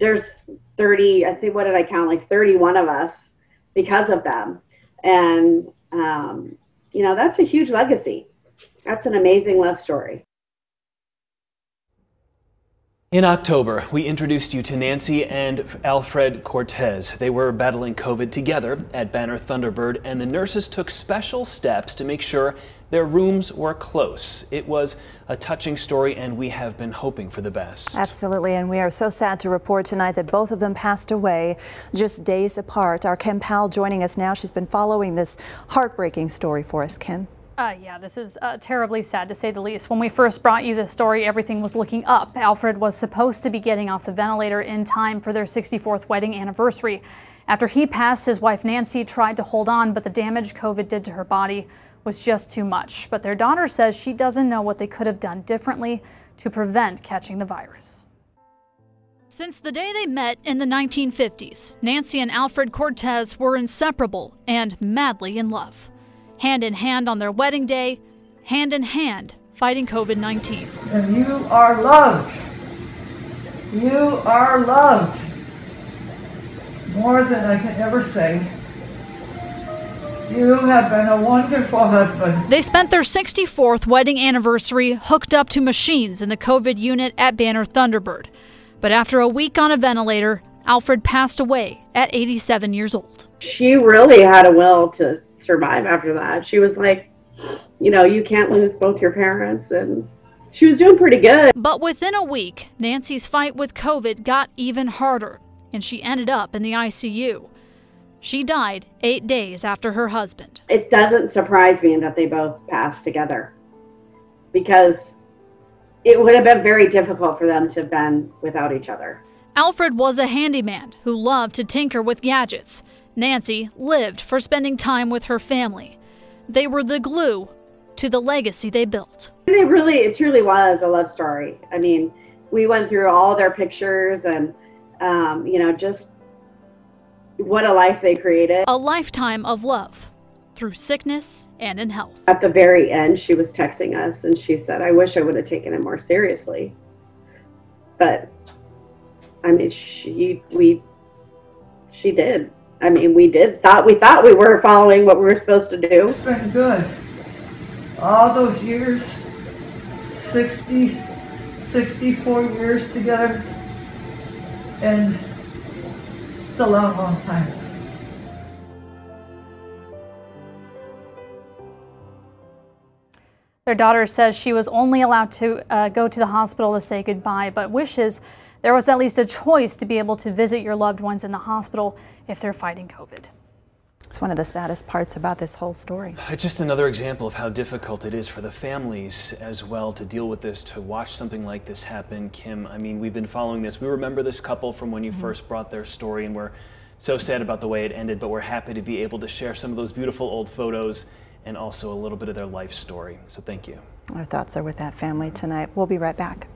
there's 30, I think, what did I count? Like 31 of us because of them. And, um, you know, that's a huge legacy. That's an amazing love story. In October, we introduced you to Nancy and Alfred Cortez. They were battling COVID together at Banner Thunderbird, and the nurses took special steps to make sure their rooms were close. It was a touching story, and we have been hoping for the best. Absolutely, and we are so sad to report tonight that both of them passed away just days apart. Our Kim Powell joining us now. She's been following this heartbreaking story for us, Kim. Uh, yeah, this is uh, terribly sad to say the least. When we first brought you this story, everything was looking up. Alfred was supposed to be getting off the ventilator in time for their 64th wedding anniversary. After he passed, his wife Nancy tried to hold on, but the damage COVID did to her body was just too much. But their daughter says she doesn't know what they could have done differently to prevent catching the virus. Since the day they met in the 1950s, Nancy and Alfred Cortez were inseparable and madly in love hand in hand on their wedding day, hand in hand fighting COVID 19. And you are loved. You are loved. More than I can ever say. You have been a wonderful husband. They spent their 64th wedding anniversary hooked up to machines in the COVID unit at Banner Thunderbird. But after a week on a ventilator, Alfred passed away at 87 years old. She really had a will to survive after that. She was like, you know, you can't lose both your parents and she was doing pretty good. But within a week, Nancy's fight with COVID got even harder and she ended up in the ICU. She died eight days after her husband. It doesn't surprise me that they both passed together because it would have been very difficult for them to have been without each other. Alfred was a handyman who loved to tinker with gadgets. Nancy lived for spending time with her family. They were the glue to the legacy they built. It really, it truly was a love story. I mean, we went through all their pictures and, um, you know, just what a life they created. A lifetime of love through sickness and in health. At the very end, she was texting us and she said, I wish I would have taken it more seriously. But I mean, she, we, she did. I mean, we did thought we thought we were following what we were supposed to do. It's been good. All those years, 60, 64 years together, and it's a long, long time. Their daughter says she was only allowed to uh, go to the hospital to say goodbye, but wishes there was at least a choice to be able to visit your loved ones in the hospital if they're fighting COVID. It's one of the saddest parts about this whole story. Uh, just another example of how difficult it is for the families as well to deal with this, to watch something like this happen. Kim, I mean, we've been following this. We remember this couple from when you mm -hmm. first brought their story, and we're so sad about the way it ended, but we're happy to be able to share some of those beautiful old photos and also a little bit of their life story. So thank you. Our thoughts are with that family tonight. We'll be right back.